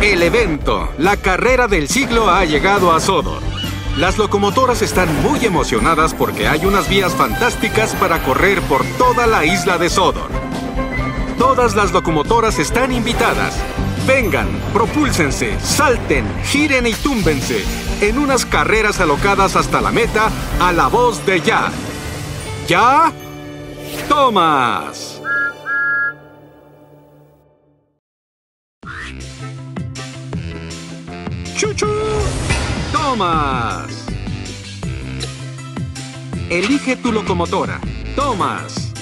El evento, la carrera del siglo ha llegado a Sodor. Las locomotoras están muy emocionadas porque hay unas vías fantásticas para correr por toda la isla de Sodor. Todas las locomotoras están invitadas. Vengan, propúlsense, salten, giren y túmbense en unas carreras alocadas hasta la meta a la voz de ya. ¿Ya? ¡Tomas! ¡Chuchu! ¡Tomas! Elige tu locomotora. ¡Tomas!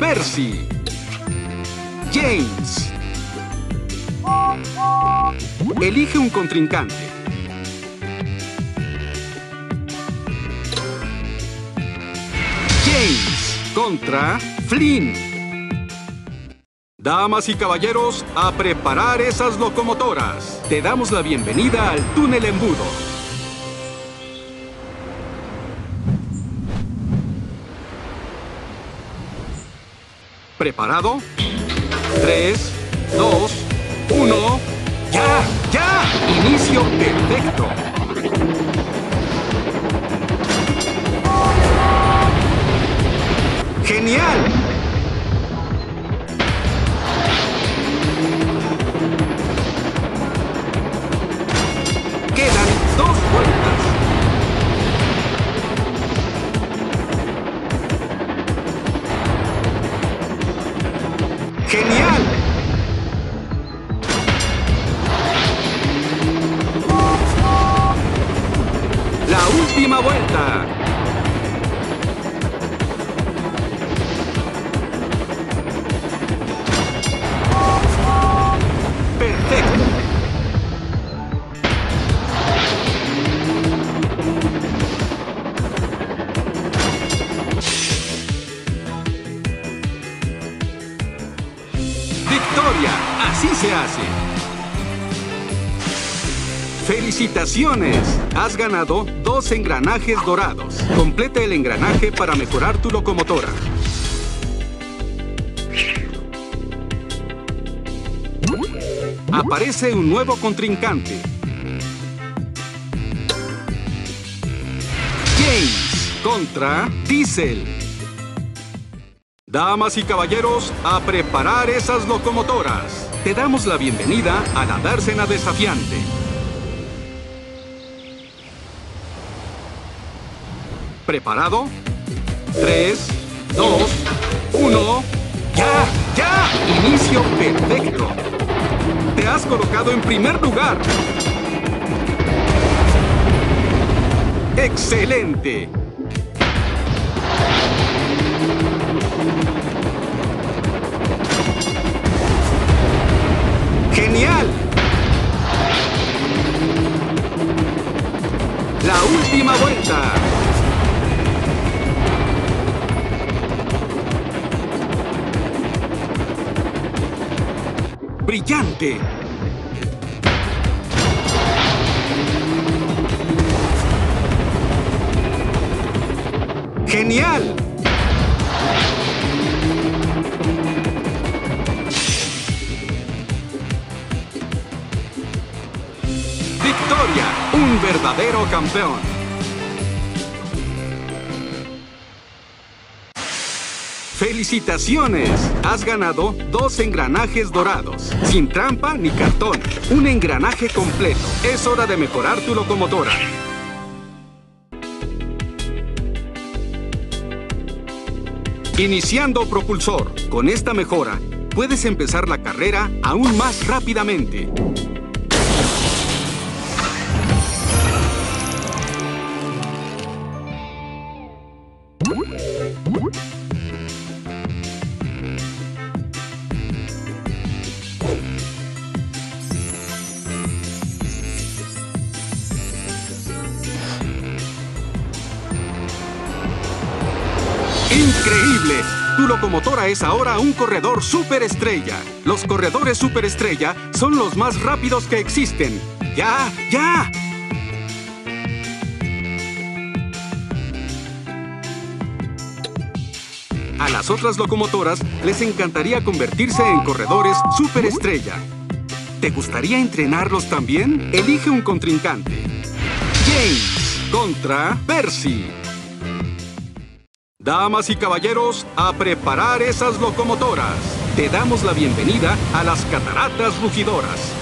Percy. James. Elige un contrincante. James contra Flynn. Damas y caballeros, a preparar esas locomotoras. Te damos la bienvenida al túnel embudo. ¿Preparado? 3, 2, 1... ¡Ya! ¡Ya! Inicio perfecto. ¡Genial! La última vuelta. Así se hace. ¡Felicitaciones! Has ganado dos engranajes dorados. Completa el engranaje para mejorar tu locomotora. Aparece un nuevo contrincante. James contra Diesel. Damas y caballeros, a preparar esas locomotoras. Te damos la bienvenida a la dársena desafiante. ¿Preparado? 3, 2, 1... ¡Ya! ¡Ya! Inicio perfecto. Te has colocado en primer lugar. ¡Excelente! ¡Brillante! ¡Genial! ¡Victoria! ¡Un verdadero campeón! ¡Felicitaciones! Has ganado dos engranajes dorados, sin trampa ni cartón. Un engranaje completo. Es hora de mejorar tu locomotora. Iniciando propulsor. Con esta mejora, puedes empezar la carrera aún más rápidamente. ¡Increíble! Tu locomotora es ahora un corredor superestrella. Los corredores superestrella son los más rápidos que existen. ¡Ya! ¡Ya! A las otras locomotoras les encantaría convertirse en corredores superestrella. ¿Te gustaría entrenarlos también? Elige un contrincante. James contra Percy. Damas y caballeros, a preparar esas locomotoras. Te damos la bienvenida a las cataratas rugidoras.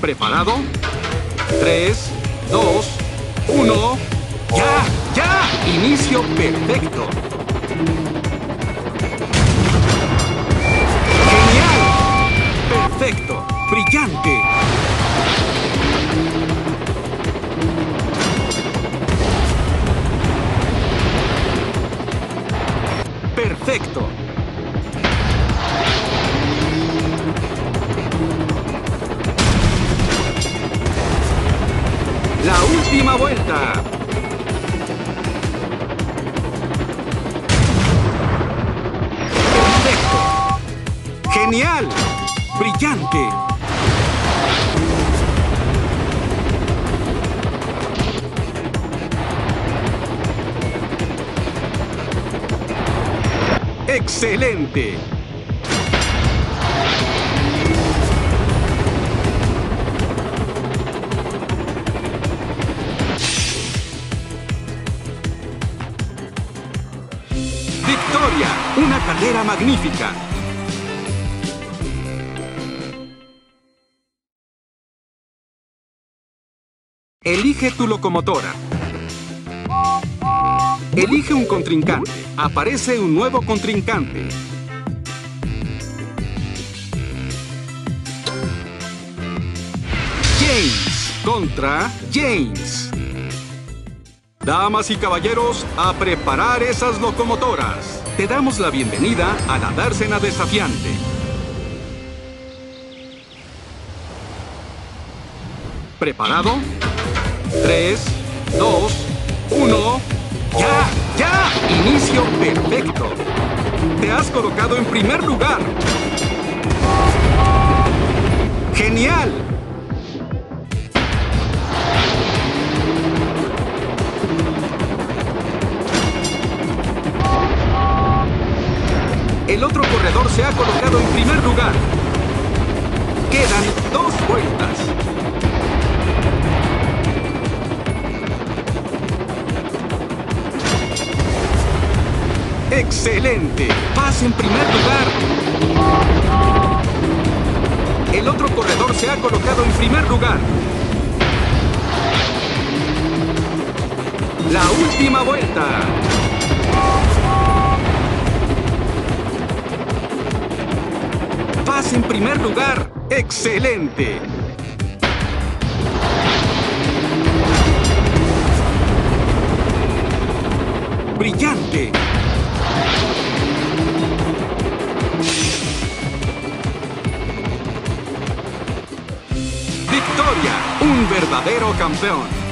¿Preparado? 3, 2, 1... ¡Ya! ¡Ya! Inicio perfecto. Última vuelta. Genial. Brillante. ¡Excelente! ¡Una carrera magnífica! Elige tu locomotora. Elige un contrincante. Aparece un nuevo contrincante. James contra James. Damas y caballeros, a preparar esas locomotoras. Te damos la bienvenida a la dársena desafiante. ¿Preparado? 3, 2, 1... ¡Ya! ¡Ya! Inicio perfecto. Te has colocado en primer lugar. ¡Genial! Se ha colocado en primer lugar. Quedan dos vueltas. ¡Excelente! ¡Paz en primer lugar! El otro corredor se ha colocado en primer lugar. La última vuelta. En primer lugar. ¡Excelente! ¡Brillante! ¡Victoria! ¡Un verdadero campeón!